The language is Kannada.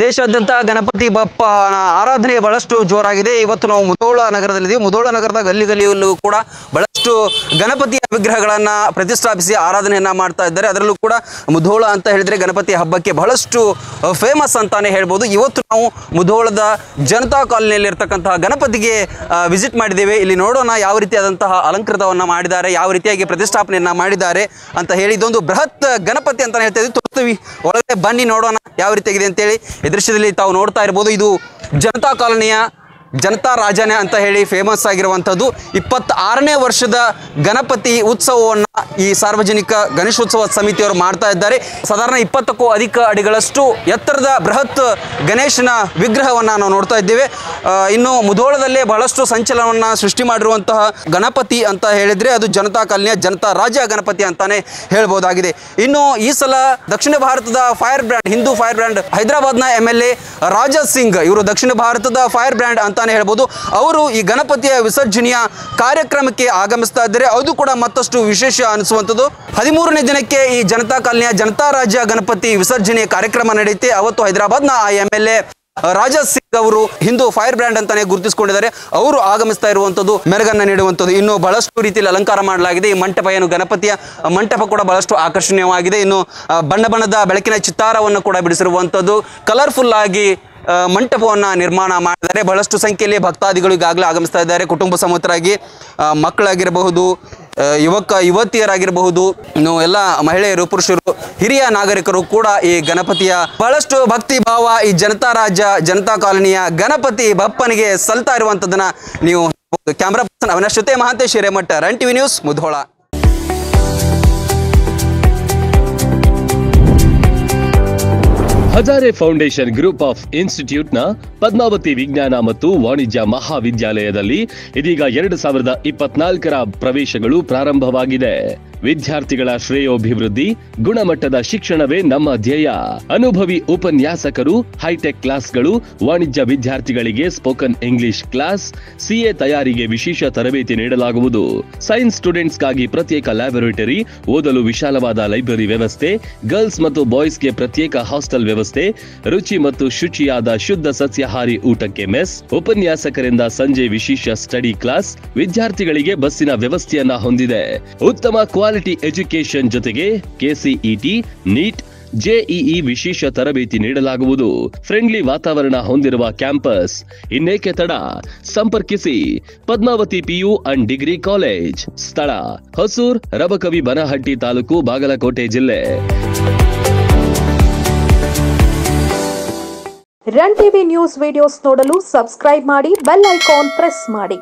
ದೇಶಾದ್ಯಂತ ಗಣಪತಿ ಬಪ್ಪ ಆರಾಧನೆ ಬಹಳಷ್ಟು ಜೋರಾಗಿದೆ. ಇವತ್ತು ನಾವು ಮುಧೋಳ ನಗರದಲ್ಲಿದ್ದೀವಿ. ಮುಧೋಳ ನಗರದ ಗಲ್ಲಿ ಗಲ್ಲಿಯಲ್ಲೂ ಕೂಡ ಬಹಳಷ್ಟು ಗಣಪತಿಯ ವಿಗ್ರಹಗಳನ್ನ ಪ್ರತಿಷ್ಠಾಪಿಸಿ ಆರಾಧನೆಯನ್ನ ಮಾಡ್ತಾ ಇದ್ದಾರೆ. ಅದರಲ್ಲೂ ಕೂಡ ಮುಧೋಳ ಅಂತ ಹೇಳಿದ್ರೆ ಗಣಪತಿ ಹಬ್ಬಕ್ಕೆ ಬಹಳಷ್ಟು ಫೇಮಸ್ ಅಂತಾನೆ ಹೇಳ್ಬೋದು. ಇವತ್ತು ನಾವು ಮುಧೋಳದ ಜನತಾ ಕಾಲನಿಯಲ್ಲಿ ಇರ್ತಕ್ಕಂತಹ ಗಣಪತಿಗೆ ವಿಸಿಟ್ ಮಾಡಿದ್ದೇವೆ. ಇಲ್ಲಿ ನೋಡೋಣ ಯಾವ ರೀತಿಯಾದಂತಹ ಅಲಂಕೃತವನ್ನ ಮಾಡಿದ್ದಾರೆ, ಯಾವ ರೀತಿಯಾಗಿ ಪ್ರತಿಷ್ಠಾಪನೆಯನ್ನ ಮಾಡಿದ್ದಾರೆ ಅಂತ ಹೇಳಿ ಇದೊಂದು ಬೃಹತ್ ಗಣಪತಿ ಅಂತಾನೆ ಹೇಳ್ತಾ ಇದ್ದೀವಿ. ಒಳಗೆ ಒಳಗಡೆ ಬನ್ನಿ ನೋಡೋಣ ಯಾವ ರೀತಿಯಾಗಿದೆ ಅಂತೇಳಿ. ಈ ದೃಶ್ಯದಲ್ಲಿ ತಾವು ನೋಡ್ತಾ ಇರ್ಬೋದು ಇದು ಜನತಾ ಕಾಲನಿಯ ಜನತಾ ರಾಜನೇ ಅಂತ ಹೇಳಿ ಫೇಮಸ್ ಆಗಿರುವಂಥದ್ದು ಇಪ್ಪತ್ತಾರನೇ ವರ್ಷದ ಗಣಪತಿ ಉತ್ಸವವನ್ನು ಈ ಸಾರ್ವಜನಿಕ ಗಣೇಶೋತ್ಸವ ಸಮಿತಿಯವರು ಮಾಡ್ತಾ ಇದ್ದಾರೆ. ಸಾಧಾರಣ ಇಪ್ಪತ್ತಕ್ಕೂ ಅಧಿಕ ಅಡಿಗಳಷ್ಟು ಎತ್ತರದ ಬೃಹತ್ ಗಣೇಶನ ವಿಗ್ರಹವನ್ನು ನಾವು ನೋಡ್ತಾ ಇದ್ದೇವೆ. ಇನ್ನು ಮುಧೋಳದಲ್ಲೇ ಬಹಳಷ್ಟು ಸಂಚಲನವನ್ನು ಸೃಷ್ಟಿ ಮಾಡಿರುವಂತಹ ಗಣಪತಿ ಅಂತ ಹೇಳಿದರೆ ಅದು ಜನತಾ ಜನತಾ ರಾಜ ಗಣಪತಿ ಅಂತಾನೆ ಹೇಳ್ಬೋದಾಗಿದೆ. ಇನ್ನು ಈ ಸಲ ದಕ್ಷಿಣ ಭಾರತದ fire brand, Hindu fire brand ಹೈದರಾಬಾದ್ನ M L A Raja Singh ಇವರು ದಕ್ಷಿಣ ಭಾರತದ ಫೈರ್ ಬ್ರ್ಯಾಂಡ್ ಅಂತಾನೆ ಹೇಳ್ಬೋದು. ಅವರು ಈ ಗಣಪತಿಯ ವಿಸರ್ಜನೆಯ ಕಾರ್ಯಕ್ರಮಕ್ಕೆ ಆಗಮಿಸ್ತಾ ಇದ್ದಾರೆ. ಅದು ಕೂಡ ಮತ್ತಷ್ಟು ವಿಶೇಷ ಅನಿಸುವಂಥದ್ದು. ಹದಿಮೂರನೇ ದಿನಕ್ಕೆ ಈ ಜನತಾ ಕಾಲನಿಯ ಜನತಾ ರಾಜ್ಯ ಗಣಪತಿ ವಿಸರ್ಜನೆ ಕಾರ್ಯಕ್ರಮ ನಡೆಯುತ್ತೆ. ಅವತ್ತು ಹೈದರಾಬಾದ್ನ ಆ M L A Raja Singh ಅವರು ಹಿಂದೂ ಫೈರ್ ಬ್ರ್ಯಾಂಡ್ ಅಂತಾನೆ ಗುರುತಿಸಿಕೊಂಡಿದ್ದಾರೆ. ಅವರು ಆಗಮಿಸ್ತಾ ಇರುವಂತದ್ದು ಮೆರಗನ್ನ ನೀಡುವಂಥದ್ದು. ಇನ್ನು ಬಹಳಷ್ಟು ರೀತಿಯಲ್ಲಿ ಅಲಂಕಾರ ಮಾಡಲಾಗಿದೆ. ಈ ಮಂಟಪ ಏನು ಗಣಪತಿಯ ಮಂಟಪ ಕೂಡ ಬಹಳಷ್ಟು ಆಕರ್ಷಣೀಯವಾಗಿದೆ. ಇನ್ನು ಬಣ್ಣ ಬಣ್ಣದ ಬೆಳಕಿನ ಚಿತ್ತಾರವನ್ನು ಕೂಡ ಬಿಡಿಸಿರುವಂಥದ್ದು. ಕಲರ್ಫುಲ್ ಆಗಿ ಮಂಟಪವನ್ನ ನಿರ್ಮಾಣ ಮಾಡಿದ್ದಾರೆ. ಬಹಳಷ್ಟು ಸಂಖ್ಯೆಯಲ್ಲಿ ಭಕ್ತಾದಿಗಳು ಈಗಾಗಲೇ ಆಗಮಿಸ್ತಾ ಇದ್ದಾರೆ. ಕುಟುಂಬ ಸಮೇತರಾಗಿ ಮಕ್ಕಳಾಗಿರಬಹುದು ಯುವಕ, ಯುವತಿಯರಾಗಿರಬಹುದು, ಇನ್ನು ಎಲ್ಲ ಮಹಿಳೆಯರು, ಪುರುಷರು, ಹಿರಿಯ ನಾಗರಿಕರು ಕೂಡ ಈ ಗಣಪತಿಯ ಬಹಳಷ್ಟು ಭಕ್ತಿ ಭಾವ ಈ ಜನತಾ ರಾಜ್ಯ, ಜನತಾ ಕಾಲೋನಿಯ ಗಣಪತಿ ಬಪ್ಪನಿಗೆ ಸಲ್ತಾ ಇರುವಂತದನ್ನ ನೀವು ಕ್ಯಾಮ್ರಾ ಪರ್ಸನ್ ಅವನ ಜೊತೆ Mahantesh Hiremath, run TV news Mudhol. Hazare foundation group of ಇನ್ಸ್ಟಿಟ್ಯೂಟ್ನ Padmavati ವಿಜ್ಞಾನ ಮತ್ತು ವಾಣಿಜ್ಯ ಮಹಾವಿದ್ಯಾಲಯದಲ್ಲಿ ಇದೀಗ ಎರಡು ಸಾವಿರದ ಇಪ್ಪತ್ನಾಲ್ಕರ ಪ್ರವೇಶಗಳು ಪ್ರಾರಂಭವಾಗಿದೆ. ವಿದ್ಯಾರ್ಥಿಗಳ ಶ್ರೇಯೋಭಿವೃದ್ಧಿ, ಗುಣಮಟ್ಟದ ಶಿಕ್ಷಣವೇ ನಮ್ಮ ಧ್ಯೇಯ. ಅನುಭವಿ ಉಪನ್ಯಾಸಕರು, ಹೈಟೆಕ್ ಕ್ಲಾಸ್ಗಳು, ವಾಣಿಜ್ಯ ವಿದ್ಯಾರ್ಥಿಗಳಿಗೆ ಸ್ಪೋಕನ್ ಇಂಗ್ಲಿಷ್ ಕ್ಲಾಸ್, ಸಿಎ ತಯಾರಿಗೆ ವಿಶೇಷ ತರಬೇತಿ ನೀಡಲಾಗುವುದು. ಸೈನ್ಸ್ ಸ್ಟೂಡೆಂಟ್ಸ್ಗಾಗಿ ಪ್ರತ್ಯೇಕ ಲ್ಯಾಬೊರೇಟರಿ, ಓದಲು ವಿಶಾಲವಾದ ಲೈಬ್ರರಿ ವ್ಯವಸ್ಥೆ, ಗರ್ಲ್ಸ್ ಮತ್ತು ಬಾಯ್ಸ್ಗೆ ಪ್ರತ್ಯೇಕ ಹಾಸ್ಟೆಲ್ ವ್ಯವಸ್ಥೆ, ರುಚಿ ಮತ್ತು ಶುಚಿಯಾದ ಶುದ್ಧ ಸಸ್ಯಾಹಾರಿ ಊಟಕ್ಕೆ ಮೆಸ್, ಉಪನ್ಯಾಸಕರಿಂದ ಸಂಜೆ ವಿಶೇಷ ಸ್ಟಡಿ ಕ್ಲಾಸ್, ವಿದ್ಯಾರ್ಥಿಗಳಿಗೆ ಬಸ್ಸಿನ ವ್ಯವಸ್ಥೆಯನ್ನ ಹೊಂದಿದೆ. ಉತ್ತಮ ಕ್ವಾಲಿಟಿ ಎಜುಕೇಶನ್ ಜೊತೆಗೆ ಕೆಸಿಇಟಿ, ನೀಟ್, ಜೆಇಇ ವಿಶೇಷ ತರಬೇತಿ ನೀಡಲಾಗುವುದು. ಫ್ರೆಂಡ್ಲಿ ವಾತಾವರಣ ಹೊಂದಿರುವ ಕ್ಯಾಂಪಸ್. ಇನ್ನೇಕೆ ತಡ? ಸಂಪರ್ಕಿಸಿ Padmavati PU and degree college. ಸ್ಥಳ ಹೊಸೂರ್ ರಬಕವಿ ಬನಹಟ್ಟಿ ತಾಲೂಕು ಬಾಗಲಕೋಟೆ ಜಿಲ್ಲೆ. ರನ್ ಟಿವಿ ನ್ಯೂಸ್ ವಿಡಿಯೋಸ್ ನೋಡಲು ಸಬ್ಸ್ಕ್ರೈಬ್ ಮಾಡಿ, ಬೆಲ್ ಐಕಾನ್ ಪ್ರೆಸ್ ಮಾಡಿ.